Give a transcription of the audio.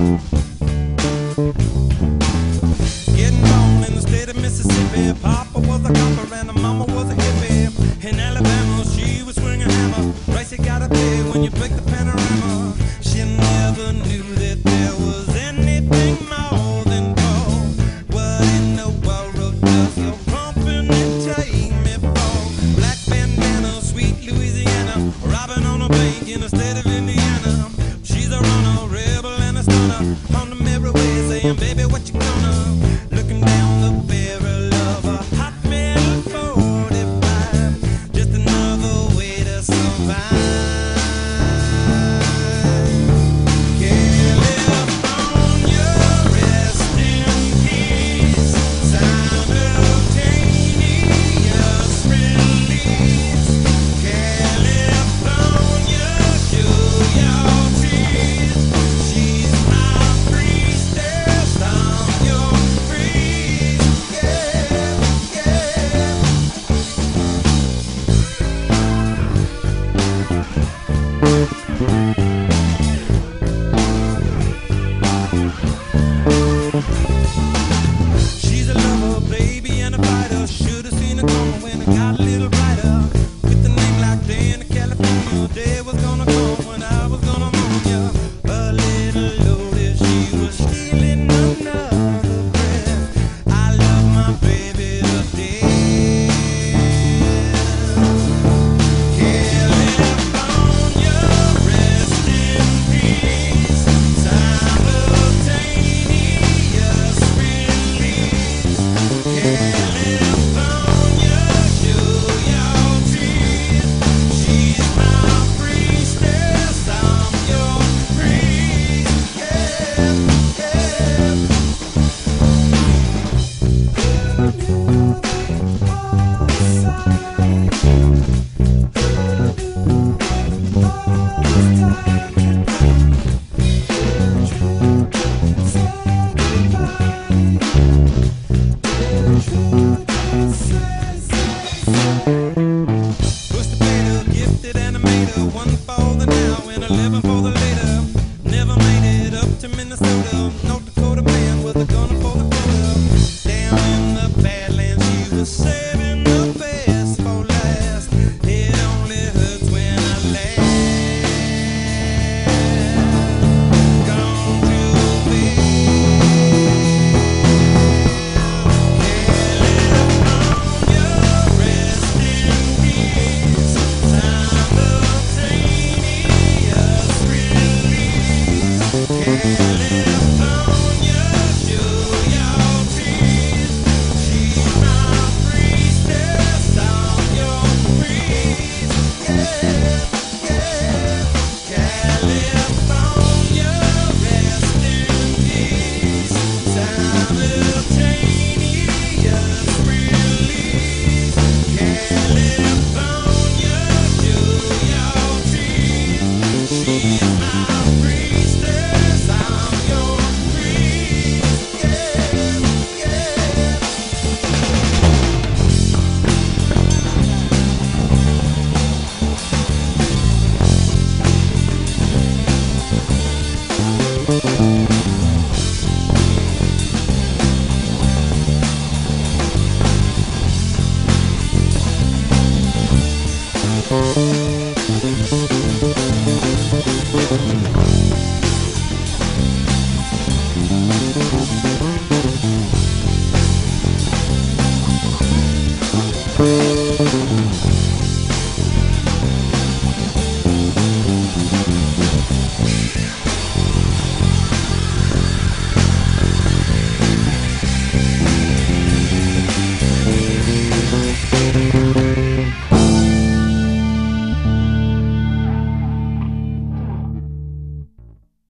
Getting in the state of Mississippi, Papa was a copper and Mama was a hippie. In Alabama, she was swinging hammer. Price gotta when you break the panorama. She never knew that. She's California, rest in peace. Simultaneous release. Thank